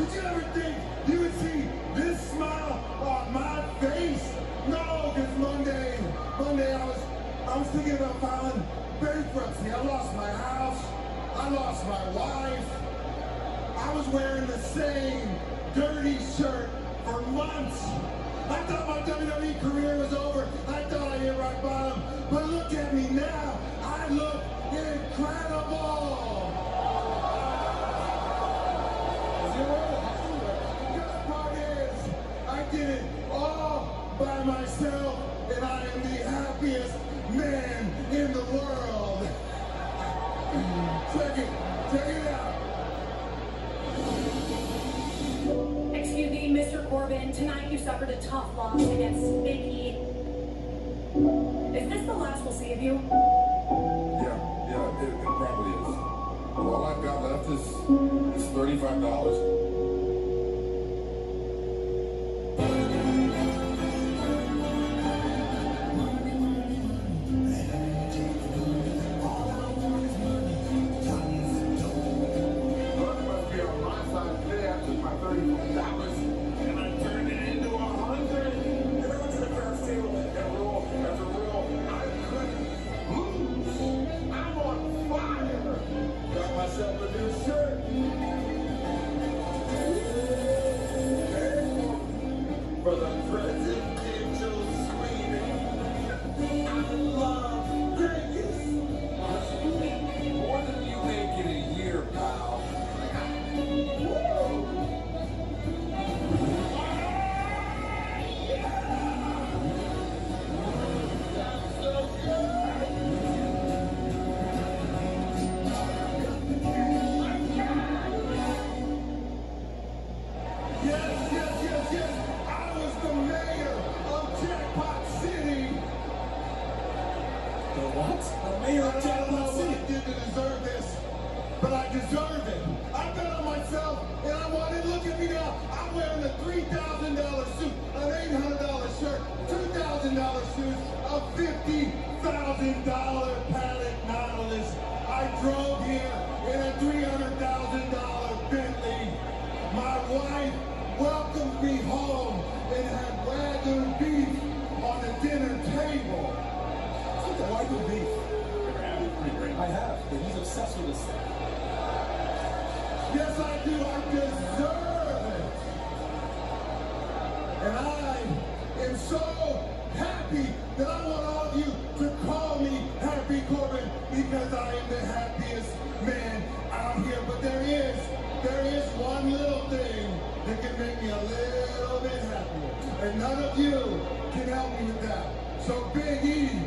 Did you ever think you would see this smile on my face? No, because Monday, Monday I was, I was thinking about filing bankruptcy. I lost my house. I lost my wife. I was wearing the same dirty shirt for months. I thought my WWE career was over. I thought I hit rock bottom. But look at me now. Excuse me, Mr. Corbin. Tonight you suffered a tough loss against Vicky. Is this the last we'll see of you? Yeah, yeah, it, it probably is. All I've got left is, is $35. The mayor of don't know Jackpot what City. Did to deserve this, but I deserve it. I bet on myself, and I wanted, look at me now. I'm wearing a $3,000 suit, an $800 shirt, $2,000 shoes, a $50,000 Patek Nautilus. I drove here in a $300,000 Bentley. My wife welcomed me home and I have, he's obsessed with this thing. Yes, I do. I deserve it. And I am so happy that I want all of you to call me Happy Corbin because I am the happiest man out here. But there is, there is one little thing that can make me a little bit happier. And none of you can help me with that. So Big E,